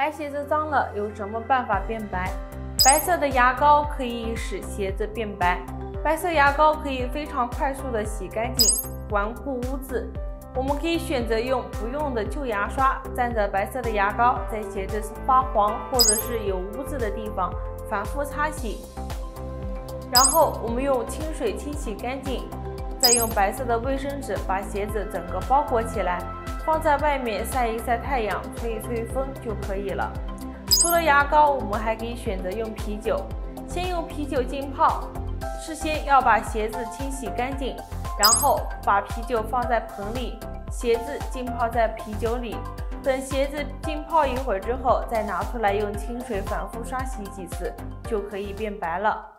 白鞋子脏了有什么办法变白？白色的牙膏可以使鞋子变白。白色牙膏可以非常快速的洗干净，顽固污渍。我们可以选择用不用的旧牙刷，蘸着白色的牙膏，在鞋子发黄或者是有污渍的地方反复擦洗。然后我们用清水清洗干净，再用白色的卫生纸把鞋子整个包裹起来。放在外面晒一晒太阳，吹一吹风就可以了。除了牙膏，我们还可以选择用啤酒。先用啤酒浸泡，事先要把鞋子清洗干净，然后把啤酒放在盆里，鞋子浸泡在啤酒里。等鞋子浸泡一会儿之后，再拿出来用清水反复刷洗几次，就可以变白了。